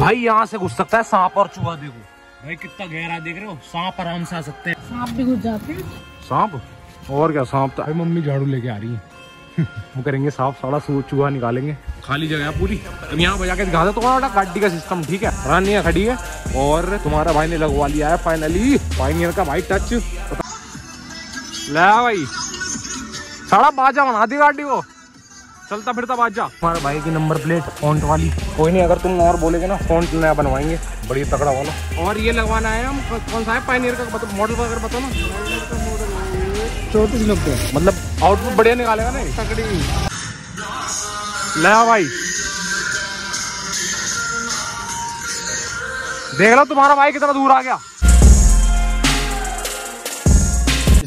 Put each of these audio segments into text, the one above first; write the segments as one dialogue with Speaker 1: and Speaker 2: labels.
Speaker 1: भाई यहाँ से घुस सकता है सांप और चूहा देखो। भाई कितना गहरा देख रहे हो? सांप आराम से आ सकते हैं।
Speaker 2: सांप भी घुस जाते हैं।
Speaker 1: सांप? और क्या सांप तो मम्मी झाड़ू लेके आ रही है। वो करेंगे साफ़ सारा सूर चूहा निकालेंगे। खाली जगह है पूरी। अब यहाँ बजा के दिखा दो तुम्हारा गाड़ी का सिस्टम ठीक है? रानिया खड़ी है। और तुम्हारा भाई ने लगवा लिया है फाइनली पाइनियर का भाई टच ले भाई। सारा बाजा बना दी गाड़ी को। चलता फिरता बाजा हमारे भाई की नंबर प्लेट फॉन्ट वाली। कोई नहीं अगर तुम और बोलेगे ना फॉन्ट नया बनवाएँगे। बड़ी तगड़ा वाला। और ये लगवाना है हम कौन सा है? पाइनियर का मॉडल वगैरह बताओ ना
Speaker 2: चौतीस नब्बे
Speaker 1: मतलब आउटपुट बढ़िया निकालेगा ना तकड़ी ले आ भाई। देख लो तुम्हारा भाई कितना दूर आ गया।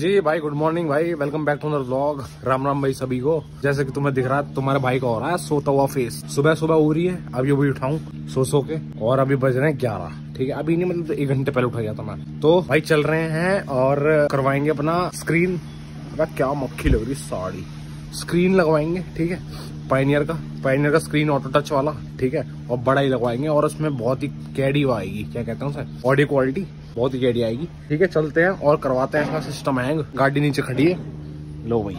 Speaker 1: जी, भाई गुड मॉर्निंग भाई. Welcome back to another vlog Ram Ram भाई सभी को. जैसे कि तुम्हें दिख रहा है तुम्हारे भाई का हो रहा है सोता हुआ फेस सुबह सुबह हो रही है, अभी अभी उठाऊं सो सो के, और अभी बज रहे हैं ग्यारह. ठीक है, अभी नहीं मतलब एक घंटे पहले उठा गया था मैं. तो भाई चल रहे हैं और करवाएँगे अपना स्क्रीन क्या मक्खी लग रही साड़ी. स्क्रीन लगवाएँगे, ठीक है. पाइनियर का पाइनियर का स्क्रीन ऑटो टच वाला, ठीक है. और बड़ा ही लगवाएँगे और उसमें बहुत ही कैडी आएगी. क्या कहते हैं ऑडियो क्वालिटी बहुत ही कैडी आएगी। ठीक है चलते हैं और करवाते हैं इसका सिस्टम हैंग गाड़ी नीचे खड़ी है। लो भाई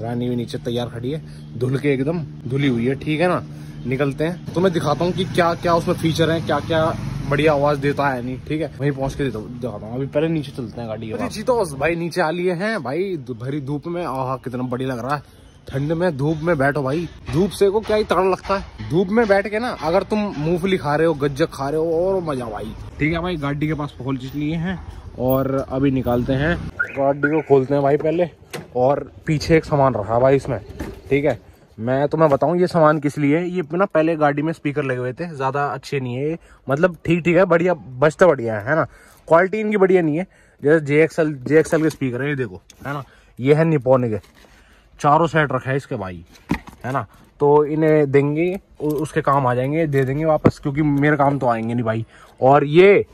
Speaker 1: रानी भी नीचे तैयार खड़ी है। धुल के एकदम धुली हुई है ठीक है ना? निकलते हैं। तो मैं दिखाता हूँ कि क्या क्या उसमें फीचर है क्या क्या बढ़िया आवाज़ देता है नहीं ठीक है? वहीं पहुँच के दिखाता हूँ। अभी पहले नीचे चलते हैं गाड़ी के तो भाई नीचे आ लिए हैं। भाई भरी धूप में आह कितना बढ़िया लग रहा है। ठंड में धूप में बैठो भाई। धूप से को क्या ही तगड़ा लगता है। धूप में बैठ के ना अगर तुम मूंगफली खा रहे हो गज्जक खा रहे हो और मज़ा भाई। ठीक है भाई गाड़ी के पास पहुँच लिए हैं और अभी निकालते हैं। गाड़ी को खोलते हैं भाई पहले और पीछे एक सामान रखा भाई इसमें। ठीक है मैं तुम्हें बताऊँ ये सामान किस लिए ये ना पहले गाड़ी में स्पीकर लगे हुए थे ज़्यादा अच्छे नहीं है मतलब ठीक ठीक है बढ़िया बचता बढ़िया है ना? क्वालिटी इनकी बढ़िया नहीं है। जैसे जे एक्सएल जे एक्सएल के स्पीकर है ये देखो है ना? ये है निपोन के। चारों सेट रखा है इसके भाई, है ना? तो इन्हें देंगे उसके काम आ जाएँगे, दे देंगे वापस, क्योंकि मेरे काम तो आएँगे नहीं भाई। और ये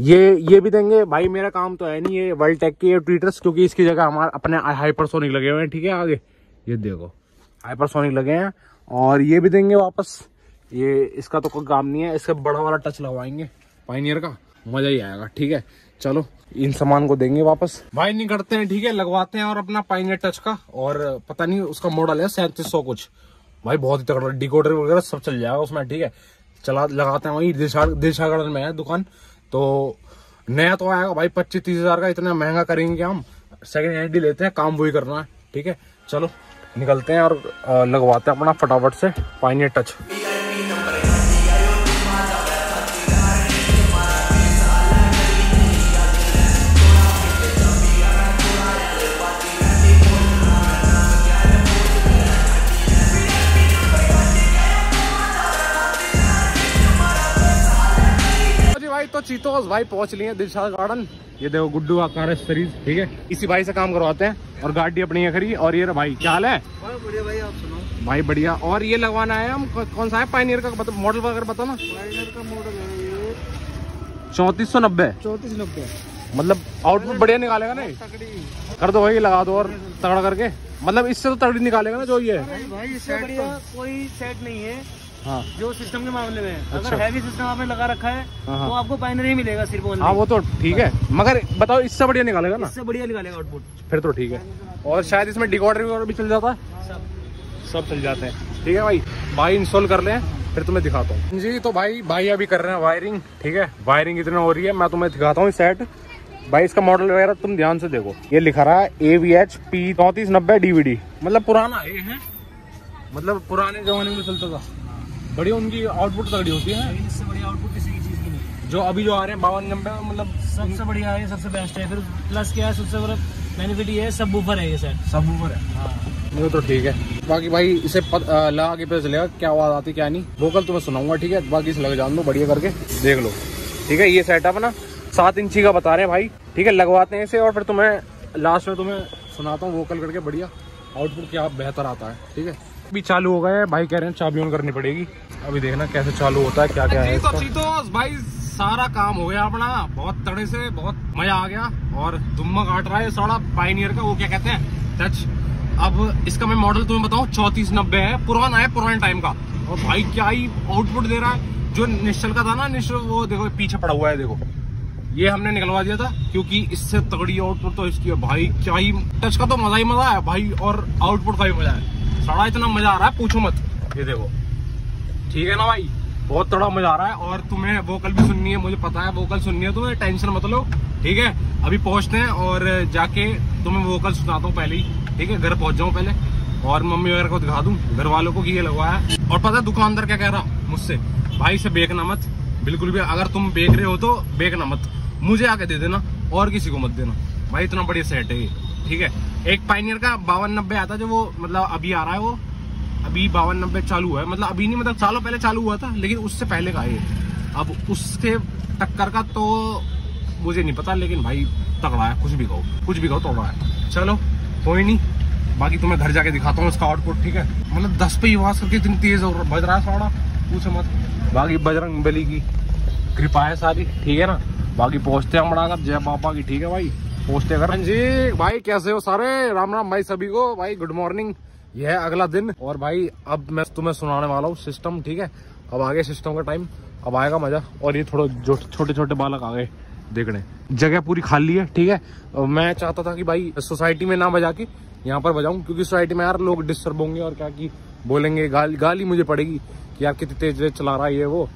Speaker 1: ये ये भी देंगे, भाई मेरा काम तो है नहीं ये वर्ल्ड टेक के ट्विटर्स क्योंकि इसकी जगह हमारे, अपने हाइपरसोनिक लगे हुए हैं, ठीक है, आगे? ये देखो हाइपरसोनिक लगे हैं, और ये भी देंगे वापस। ये, इसका तो कोई काम नहीं है इसका बड़ा वाला टच लगवाएँगे पाइनियर का, मज़ा ही आएगा, ठीक है? चलो, इन सामान को देंगे वापस। भाई नहीं करते हैं, ठीक है? लगवाते हैं और अपना पाइनियर टच का, और पता नहीं उसका मॉडल है सैंतीस सौ कुछ। भाई, बहुत ही तगड़ा डिकोडर वगैरह सब चल जाएगा उसमें, ठीक है? चला, लगाते हैं वही, दिशा में है दुकान। तो नया तो आएगा भाई, पच्चीस तीस हज़ार का, इतना महँगा करेंगे हम। सेकेंड हैंड ही लेते हैं, काम वही करना है, ठीक है? चलो, निकलते हैं और लगवाते हैं अपना फटाफट से पाइनियर टच भाई तो चीतोस भाई पहुँच लिए दिलशाद गार्डन। ये देखो गुड्डू आकार सीरीज़ ठीक है? इसी भाई से काम करवाते हैं और गाड़ी अपनी है खड़ी। और ये भाई क्या हाल है?
Speaker 2: बढ़िया भाई आप सुनो
Speaker 1: भाई बढ़िया। और ये लगवाना है हम कौन सा है? पाइनियर का मॉडल वगैरह बताओ ना।
Speaker 2: पाइनियर का मॉडल है
Speaker 1: चौतीस सौ नब्बे।
Speaker 2: चौतीस नब्बे।
Speaker 1: मतलब आउटपुट बढ़िया निकालेगा ना कर दो भाई लगा दो और तगड़ा करके। मतलब इससे तो तगड़ी निकालेगा ना जो ये
Speaker 2: भाई इससे बढ़िया कोई सेट नहीं है।
Speaker 1: हाँ।
Speaker 2: जो सिस्टम के मामले में
Speaker 1: अच्छा।
Speaker 2: अगर हैवी सिस्टम आपने लगा रखा है
Speaker 1: हाँ, हाँ।
Speaker 2: तो आपको बाइनरी मिलेगा सिर्फ़
Speaker 1: हाँ वो तो ठीक है। मगर बताओ इससे बढ़िया निकालेगा ना?
Speaker 2: इससे बढ़िया निकालेगा आउटपुट
Speaker 1: फिर तो ठीक है। और शायद इसमें डिकॉर्डर भी चल जाता? है
Speaker 2: सब।
Speaker 1: सब चल जाते हैं। ठीक है भाई भाई इंस्टॉल कर लें फिर तुम्हें दिखाता हूँ। जी तो भाई भाई अभी कर रहे हैं वायरिंग ठीक है? वायरिंग इतना हो रही है मैं तुम्हें दिखाता हूँ सेट भाई इसका मॉडल वगैरह तुम ध्यान से देखो। ये लिखा रहा है ए वी एच पी चौतीस नब्बे डीवीडी मतलब पुराना ये है? मतलब पुराने जमाने में चलता था। बढ़िया उनकी आउटपुट तगड़ी होती है।
Speaker 2: इससे बढ़िया आउटपुट किसी की चीज़ की नहीं।
Speaker 1: जो अभी जो आ रहे हैं बावन नब्बे मतलब
Speaker 2: सबसे बढ़िया है सबसे बेस्ट है। फिर प्लस क्या है सबसे बड़ा बेनिफिट ये है सब बूफर है ये सेट
Speaker 1: सब ऊपर है।
Speaker 2: हाँ।
Speaker 1: वो तो ठीक है। बाकी भाई इसे पत, आ, लगा के पता चलेगा क्या आवाज़ आती क्या नहीं। वोकल तुम्हें सुनाऊँगा ठीक है? बाकी इसे लग जान दो बढ़िया करके। देख लो। ठीक है ये सेटअप ना। सात इंची का बता रहे हैं भाई। ठीक है लगवाते हैं इसे और फिर तुम्हें लास्ट में तुम्हें सुनाता हूँ वोकल करके बढ़िया। आउटपुट क्या बेहतर आता है ठीक है? अभी चालू हो गया है। भाई कह रहे हैं चाबी ऑन करनी पड़ेगी। अभी देखना कैसे चालू होता है क्या क्या है तो तो भाई सारा काम हो गया अपना। बहुत तड़े से बहुत मज़ा आ गया। और दुम्मा काट रहा है सारा पाइनियर का वो क्या कहते हैं? टच अब इसका मैं मॉडल तुम्हें बताऊँ चौतीस नब्बे है। पुराना है पुराने टाइम का। और भाई क्या ही आउटपुट दे रहा है। जो निश्चल का था ना निश्चल वो देखो पीछे पड़ा हुआ है देखो। ये हमने निकलवा दिया था क्योंकि इससे तगड़ी आउटपुट तो इसकी है। भाई क्या ही टच का तो मज़ा ही मज़ा है। भाई और आउटपुट का भी मज़ा है। सारा इतना मज़ा आ रहा है, पूछो मत। ये देखो। ठीक है ना भाई? बहुत तगड़ा मज़ा आ रहा है और तुम्हें वोकल भी सुननी है, मुझे पता है वोकल सुननी है तुम्हें टेंशन मत लो। ठीक है? अभी पहुँचते हैं और जाके तुम्हें वोकल सुनाता हूँ पहले ही। ठीक है? घर पहुँच जाऊँ पहले। और मम्मी वगैरह को दिखा दूँ। घर वालों को ये लगवाया और पता है दुकानदार क्या कह रहा मुझसे? भाई से बेचना मत। बिल्कुल भी, अगर तुम बेच रहे हो तो बेकना मत। मुझे आके दे देना, और किसी को मत देना। भाई, इतना बढ़िया सेट है ये। ठीक है? एक पाइनियर का बावन नब्बे आता जो वो मतलब अभी आ रहा है वो। अभी बावन नब्बे चालू हुआ है। मतलब अभी नहीं मतलब सालों पहले चालू हुआ था, लेकिन उससे पहले का है ये। अब उसके टक्कर का तो मुझे नहीं पता, लेकिन भाई तगड़ा है, कुछ भी कहो। कुछ भी कहो तगड़ा है। चलो, कोई नहीं। बाकी तुम्हें घर जाके दिखाता हूँ उसका आउटपुट ठीक है? मतलब दस पे आवाज़ करके इतनी तेज और बज रहा है साड़ा? पूछो मत। बाकी बजरंग बली की कृपा है सारी, ठीक है ना? बाकी पहुँचते हैं बड़ा जय बाबा की, ठीक है भाई? पहुँचते अगर हाँ जी, भाई, कैसे हो सारे? राम राम भाई, सभी को। भाई गुड मॉर्निंग यह है अगला दिन। और भाई, अब मैं तुम्हें सुनाने वाला हूँ सिस्टम ठीक है? अब आगे सिस्टम का टाइम अब आएगा मज़ा। और ये थोड़ा छोटे छोटे बालक आ गए देखने। जगह पूरी खाली है, ठीक है? मैं चाहता था कि भाई सोसाइटी में ना बजा के यहाँ पर बजाऊं, क्योंकि सोसाइटी में यार लोग डिस्टर्ब होंगे और क्या की बोलेंगे, गाल गाली मुझे पड़ेगी कि यार कितनी तेज चला रहा है ये वो।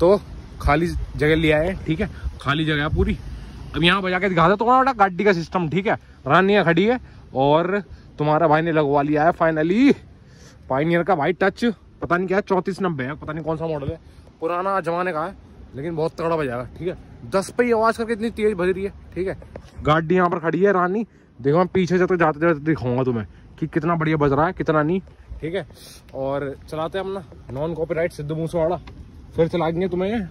Speaker 1: तो खाली जगह ले आए, ठीक है? खाली जगह पूरी। अब यहाँ बजा के दिखा दो थोड़ा गाड़ी का सिस्टम ठीक है? रानिया खड़ी है, और तुम्हारा भाई ने लगवा लिया है फाइनली पाइनियर का भाई टच पता नहीं क्या है, चौंतीस नब्बे है, पता नहीं कौन सा मॉडल है। पुराना जमाने का है, लेकिन बहुत तगड़ा बजाएगा ठीक है? दस पे ही आवाज़ करके इतनी तेज बज रही है, ठीक है? गाड़ी यहाँ पर खड़ी है, रानी। देखो, मैं पीछे से तो जाते जाते दिखाऊँगा तुम्हें कि कितना बढ़िया बज रहा है, कितना नहीं, ठीक है? और चलाते हैं अपना नॉन कॉपीराइट सिद्धू मूसेवाला। फिर चलाएँगे तुम्हें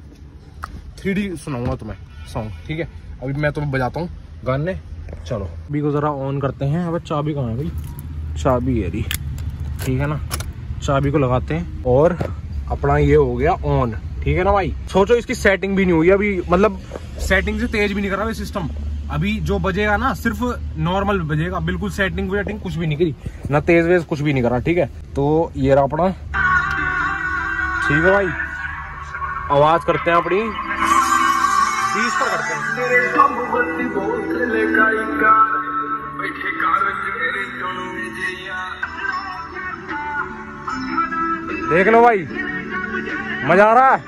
Speaker 1: थ्री सुनाऊँगा तुम्हें सॉन्ग ठीक है? अभी मैं तुम्हें बजाता हूँ गाने। चलो। अभी को ज़रा ऑन करते हैं। अब चाबी कहाँ है भाई? चाबी है रही ठीक है ना? चाबी को लगाते हैं और अपना ये हो गया ऑन ठीक है ना भाई? सोचो, इसकी सेटिंग भी नहीं हुई। अभी मतलब सेटिंग से तेज भी नहीं कर रहा सिस्टम अभी जो बजेगा ना, सिर्फ़ नॉर्मल बजेगा। बिल्कुल सेटिंग वेटिंग कुछ भी नहीं करी। ना तेज वेज कुछ भी नहीं करा, ठीक है? तो ये रहा अपना। ठीक है भाई? आवाज़ करते हैं अपनी। बीस पर करते हैं देख लो भाई। मज़ा आ रहा है।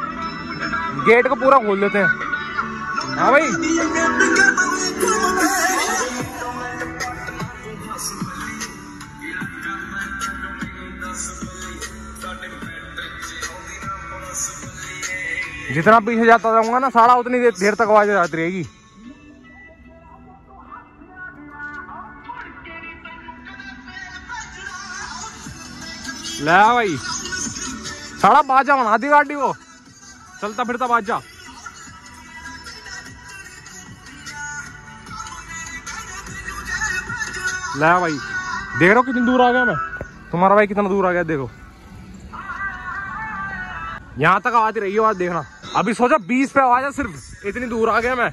Speaker 1: गेट को पूरा खोल देते हैं। हाँ भाई। जितना पीछे जाता जाऊँगा ना सारा उतनी देर, देर तक आवाज़ आती रहेगी। ले भाई। साड़ा बाजा बना दी गाड़ी को। चलता फिरता बाजा। ले भाई। देख रहे हो कितनी दूर आ गया मैं। तुम्हारा भाई कितना दूर आ गया देखो। यहाँ तक आवाज़ रही आवाज़ देखना। अभी सोचा बीस पे आवाज़ है, सिर्फ़ इतनी दूर आ गया मैं।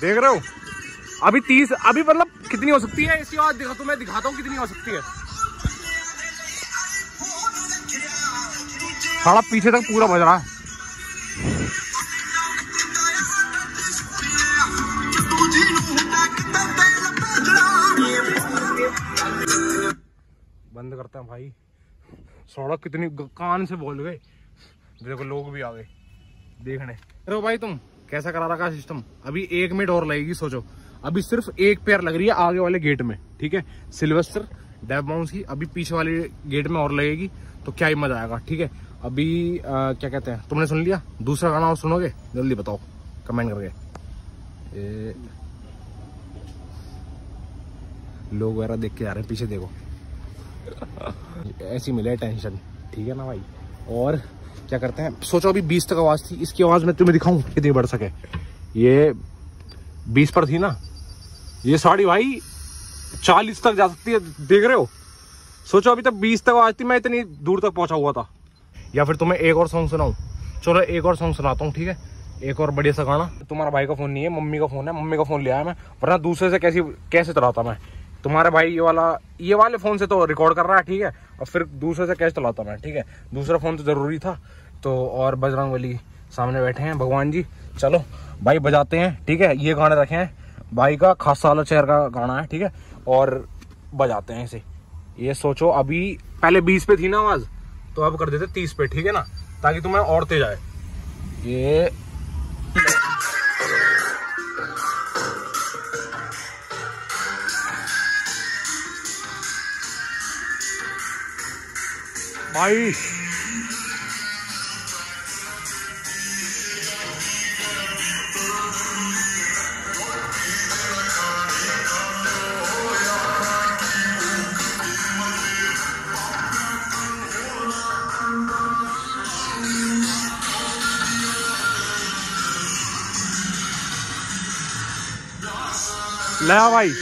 Speaker 1: देख रहे हो? अभी तीस, अभी मतलब कितनी हो सकती है इसकी आवाज़? दिखा तो मैं दिखाता हूँ कितनी हो सकती है। सारा पीछे तक पूरा बज रहा है। बंद करते हैं भाई। सड़क कितनी कान से बोल गए। देखो, लोग भी आ गए। देखने। अरे भाई तुम कैसा करा रखा सिस्टम अभी एक मिनट और लगेगी सोचो। अभी सिर्फ़ एक पेयर लग रही है आगे वाले गेट में ठीक है? सिल्वेस्टर डेव बाउंस की अभी पीछे वाले गेट में और लगेगी तो क्या ही मज़ा आएगा ठीक है? अभी आ, क्या कहते हैं तुमने सुन लिया? दूसरा गाना और सुनोगे? जल्दी बताओ कमेंट करके. लोग वगैरह देख के जा रहे हैं पीछे देखो। ऐसी मिले टेंशन ठीक है ना भाई? और क्या करते हैं? सोचो अभी बीस तक आवाज़ थी, इसकी आवाज़ मैं तुम्हें दिखाऊँ कितनी बढ़ सके। ये बीस पर थी ना? ये साड़ी भाई चालीस तक जा सकती है, देख रहे हो? सोचो अभी तक बीस तक आवाज़ थी, मैं इतनी दूर तक पहुँचा हुआ था। या फिर तुम्हें एक और सॉन्ग सुनाऊं? चलो एक और सॉन्ग सुनाता हूँ, ठीक है? एक और बढ़िया सा गाना। तुम्हारा भाई का फ़ोन नहीं है, मम्मी का फ़ोन है, मम्मी का फ़ोन ले आया मैं, वरना दूसरे से कैसी, कैसे चलाता मैं? तुम्हारे भाई ये वाला, ये वाले फ़ोन से तो रिकॉर्ड कर रहा है, ठीक है? और फिर दूसरे से कैसे चलाता मैं, ठीक है? दूसरा फ़ोन तो ज़रूरी था तो और बजरंग बली सामने बैठे हैं, भगवान जी। चलो, भाई बजाते हैं, ठीक है? ये गाने रखे हैं, भाई का खासा वाला चेयर का गाना है, ठीक है? और बजाते हैं इसे। ये सोचो, अभी पहले बीस पे थी ना आवाज़ तो अब कर देते तीस पे, ठीक है ना? ताकि तुम्हें और तेज आए। ये भाई ले आ भाई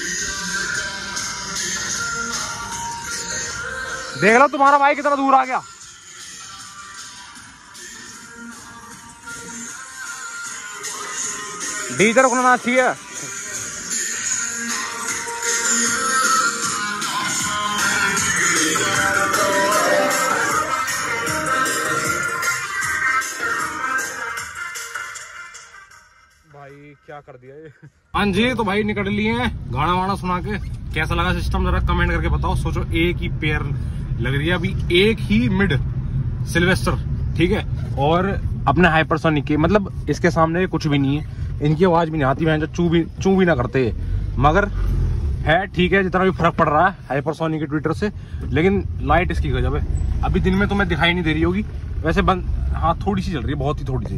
Speaker 1: देख लो, तुम्हारा भाई कितना दूर आ गया। डीजल रुकना चाहिए। भाई, क्या कर दिया ये? हाँ जी तो भाई निकल लिए गाना वाना सुना के। कैसा लगा सिस्टम जरा कमेंट करके बताओ। सोचो, एक ही पेयर लग रही है अभी एक ही मिड सिल्वेस्टर, ठीक है? और अपने हाइपरसोनिक के मतलब इसके सामने कुछ भी नहीं है। इनकी आवाज़ भी नहीं आती मैं जो चू भी चू भी ना करते। मगर है, ठीक है, जितना भी फ़र्क पड़ रहा है हाइपरसोनिक के ट्विटर से, लेकिन लाइट इसकी गजब है। अभी दिन में तुम्हें दिखाई नहीं दे रही होगी। वैसे बंद हाँ थोड़ी सी चल रही है, बहुत ही थोड़ी सी।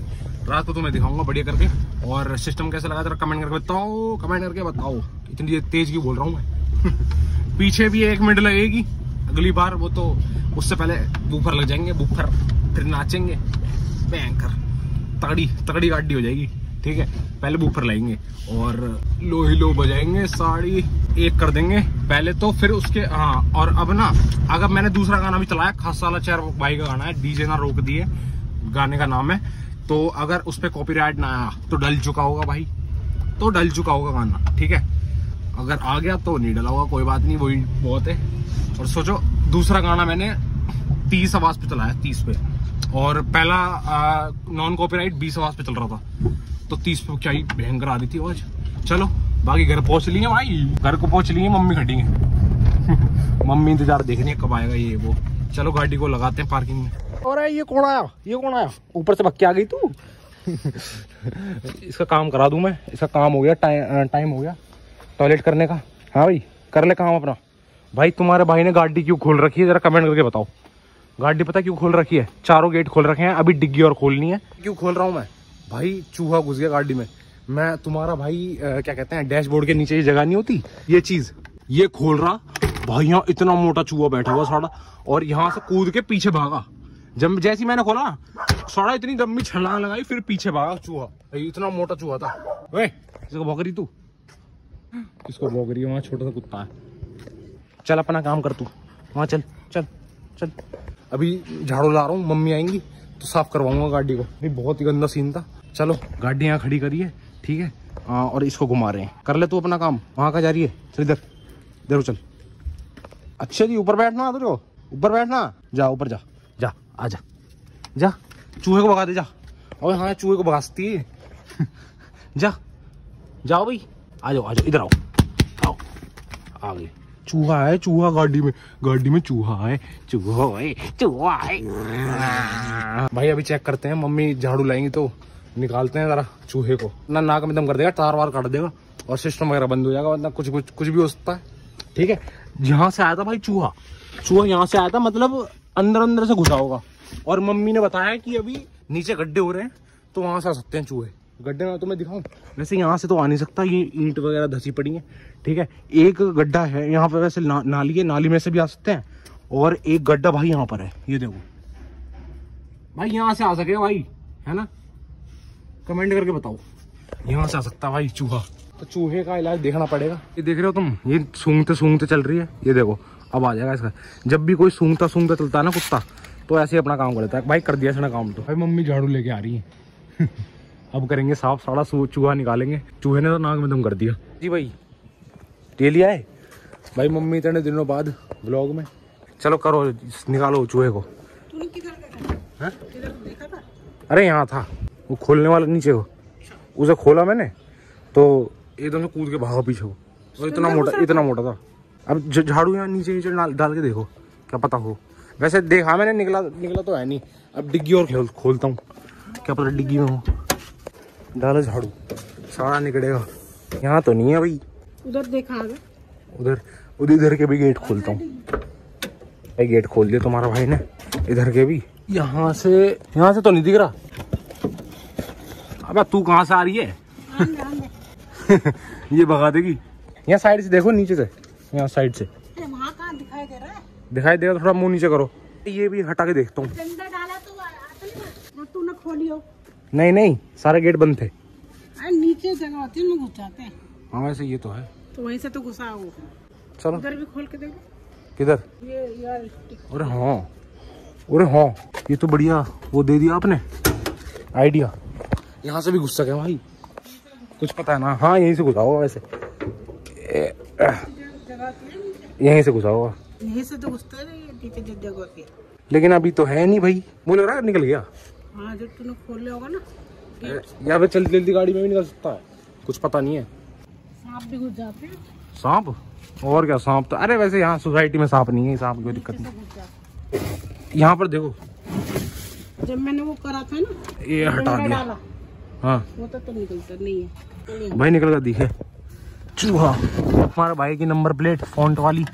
Speaker 1: रात को तो मैं दिखाऊँगा बढ़िया करके। और सिस्टम कैसा लगा जरा कमेंट करके बताओ। कमेंट करके बताओ। इतनी तेज की बोल रहा हूँ मैं? पीछे भी एक मिनट लगेगी। अगली बार वो तो उससे पहले बूफर लग जाएँगे, बूफर फिर नाचेंगे। भयंकर। तगड़ी तगड़ी गाड़ी हो जाएगी, ठीक है? पहले बूफर लाएँगे और लो ही लो बजाएँगे, साड़ी एक कर देंगे। पहले तो फिर उसके हाँ और अब ना, अगर मैंने दूसरा गाना भी चलाया खासा वाला चार भाई का गाना है, डीजे ना रोक दिए, गाने का नाम है तो अगर उस पर कॉपीराइट ना आया तो डल चुका होगा भाई। तो डल चुका होगा गाना, ठीक है? अगर आ गया तो नहीं डला होगा, कोई बात नहीं, वही बहुत है। और सोचो दूसरा गाना मैंने तीस आवाज़ पे चलाया तीस पे। और पहला नॉन कॉपीराइट बीस आवाज़ पे चल रहा था। तो तीस पे क्या ही भयंकर आ रही थी आवाज़। चलो बाकी घर पहुँच लिए भाई। घर को पहुँच लिए मम्मी खड़ी है। मम्मी इंतज़ार देख रही है कब आएगा ये वो। चलो गाड़ी को लगाते हैं पार्किंग में। और ये कौन आया? ये कौन आया? ऊपर से बक्के आ गई तू? इसका काम करा दूँ मैं। इसका काम हो गया टाइम टाइम हो गया। टॉयलेट करने का। हाँ भाई कर ले काम अपना। भाई तुम्हारे भाई ने गाड़ी क्यों खोल रखी है? जरा कमेंट करके बताओ। गाड़ी पता क्यों खोल रखी है? चारों गेट खोल रखे हैं अभी डिग्गी और खोलनी है। क्यों खोल रहा हूँ मैं? भाई चूहा घुस गया गाड़ी में। मैं तुम्हारा भाई आ, क्या कहते हैं डैशबोर्ड के नीचे ये जगह नहीं होती? ये चीज़। ये खोल रहा। भाई यहाँ इतना मोटा चूहा बैठा हुआ साड़ा और यहाँ से कूद के पीछे भागा। जब जैसी मैंने खोला साड़ा इतनी लंबी छलांग लगाई फिर पीछे भागा चूहा। इतना मोटा चूहा था। वे इसको भौक रही तू? किसको भौक रही है? वहाँ छोटा सा कुत्ता है। चल अपना काम कर तू। वहाँ चल चल चल। अभी झाड़ू ला रहा हूँ मम्मी आएँगी तो साफ़ करवाऊँगा गाड़ी को। अभी बहुत ही गंदा सीन था। चलो गाड़ी यहाँ खड़ी करी है ठीक है? आ, और इसको घुमा रहे हैं। कर ले तू अपना काम वहाँ का जा रही है। चल इधर इधर चल। अच्छा जी ऊपर बैठना को ऊपर बैठना। जा ऊपर जा। जा आ जा। जा चूहे को भगा दे जा। और हाँ चूहे को भगा सकती है। जा जाओ भाई। आ जाओ आ जाओ इधर आओ। आओ आ गए। चूहा है, चूहा गाड़ी में गाड़ी में चूहा है चूहा है चूहा है। भाई, अभी चेक करते हैं, मम्मी झाड़ू लाएँगी तो निकालते हैं जरा चूहे को। ना नाक में दम कर देगा, तार वार काट देगा और सिस्टम वगैरह बंद हो जाएगा, वरना कुछ कुछ कुछ भी हो सकता है। ठीक है? यहाँ से आया था भाई चूहा चूहा यहाँ से आया था मतलब अंदर अंदर से घुसा होगा। और मम्मी ने बताया कि अभी नीचे गड्ढे हो रहे हैं तो वहाँ से आ सकते हैं चूहे। गड्ढे में तो मैं दिखाऊँ? वैसे यहाँ से तो आ नहीं सकता ये ईंट वगैरह धसी पड़ी है ठीक है? एक गड्ढा है यहाँ पे वैसे ना, नाली है नाली में से भी आ सकते हैं और एक गड्ढा भाई यहाँ पर है ये देखो। भाई यहाँ से आ सके भाई है ना? कमेंट करके बताओ। यहाँ से आ सकता है भाई चूहा। तो चूहे का इलाज देखना पड़ेगा। ये देख रहे हो तुम? ये सूंघते सूंघते चल रही है। ये देखो अब आ जाएगा इसका। जब भी कोई सूंघता सूंघता चलता है ना कुत्ता तो ऐसे ही अपना काम कर देता है। भाई कर दिया इसने काम तो। भाई मम्मी झाड़ू लेके आ रही है। अब करेंगे साफ़ साड़ा चूहा निकालेंगे। चूहे ने तो नाक में दम कर दिया। जी भाई डेली आए? भाई मम्मी इतने दिनों बाद ब्लॉग में। चलो करो निकालो चूहे को।
Speaker 3: किधर देखा
Speaker 1: हैं?
Speaker 3: किधर देखा था?
Speaker 1: अरे यहाँ था वो खोलने वाला नीचे को उसे खोला मैंने तो एकदम से कूद के भागा पीछे वो और इतना मोटा इतना मोटा था। अब झाड़ू यहाँ नीचे नीचे डाल डाल के देखो क्या पता हो। वैसे देखा मैंने निकला निकला तो है नहीं। अब डिग्गी और खोल खोलता हूँ। क्या पता डिग्गी में हो। डालो झाड़ू। सारा निकलेगा। यहाँ तो नहीं है भाई।
Speaker 3: उधर देखा आगे।
Speaker 1: उधर उधर इधर के भी गेट खोलता हूँ। भाई गेट खोल दिया तुम्हारा भाई ने। इधर के भी। यहाँ से यहाँ से तो नहीं दिख रहा। अबे तू कहाँ से आ रही है?
Speaker 3: आंगे आंगे।
Speaker 1: ये भगा देगी। यहाँ साइड से देखो नीचे से। यहाँ साइड से।
Speaker 3: अरे वहाँ कहाँ दिखाई दे रहा है?
Speaker 1: दिखाई देगा थोड़ा मुँह नीचे करो। ये भी हटा के देखता हूँ।
Speaker 3: तो नहीं
Speaker 1: नहीं सारे गेट बंद थे।
Speaker 3: नीचे जगह होती है उनमें घुस जाते हैं।
Speaker 1: हाँ वैसे ये तो है।
Speaker 3: तो वहीं से तो घुसा हो
Speaker 1: चलो।
Speaker 3: उधर भी खोल के देखो।
Speaker 1: किधर?
Speaker 3: ये यार
Speaker 1: अरे हाँ। अरे हाँ ये तो बढ़िया वो दे दिया आपने। आइडिया। यहाँ से भी घुस सके भाई। कुछ पता है ना। हाँ यहीं से घुसा होगा वैसे। यहीं से घुसा होगा।
Speaker 3: यहीं से तो घुसते है
Speaker 1: लेकिन अभी तो है नहीं भाई। बोले रहा निकल गया।
Speaker 3: हाँ जब तूने खोल लिया होगा ना
Speaker 1: यहाँ पे चलती चलती गाड़ी में भी निकल सकता है। कुछ पता नहीं है।
Speaker 3: सांप भी घुस जाते हैं।
Speaker 1: सांप? और क्या सांप तो अरे वैसे यहाँ सोसाइटी में सांप नहीं है सांप कोई दिक्कत नहीं। यहाँ पर देखो।
Speaker 3: जब मैंने वो करा था ना
Speaker 1: ये हटा दिया। हाँ।
Speaker 3: वो तो, तो निकलता नहीं है।
Speaker 1: भाई निकल कर दिखे। चूहा। हमारे भाई की नंबर प्लेट फॉन्ट वाली।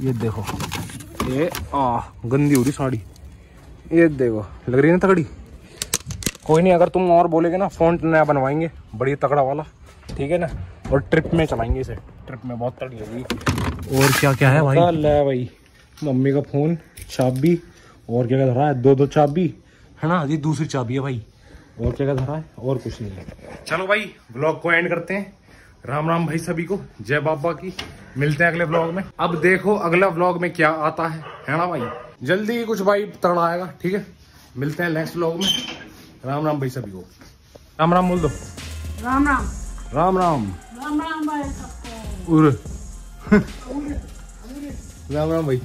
Speaker 1: ये देखो। ये आ गंदी हो रही साड़ी। ये देखो। लग रही है ना तगड़ी? कोई नहीं अगर तुम और बोलेगे ना फॉन्ट नया बनवाएँगे बड़ी तगड़ा वाला ठीक है ना? और ट्रिप में चलाएँगे इसे। ट्रिप में बहुत तगड़ी होगी। और क्या क्या है भाई? ले भाई। मम्मी का फ़ोन चाबी और क्या क्या धरा है? दो दो चाबी। है ना? ये दूसरी चाबी है भाई। और क्या क्या धरा है? और कुछ नहीं है। चलो भाई ब्लॉग को एंड करते हैं। राम राम भाई सभी को। जय बाबा की। मिलते हैं अगले ब्लॉग में। अब देखो अगला ब्लॉग में क्या आता है। है ना भाई? जल्दी ही कुछ भाई तगड़ा आएगा ठीक है? मिलते हैं नेक्स्ट ब्लॉग में। राम राम भाई सभी को। राम राम बोल दो।
Speaker 3: राम राम।
Speaker 1: राम राम।
Speaker 3: राम राम भाई सबको।
Speaker 1: उर। राम राम भाई।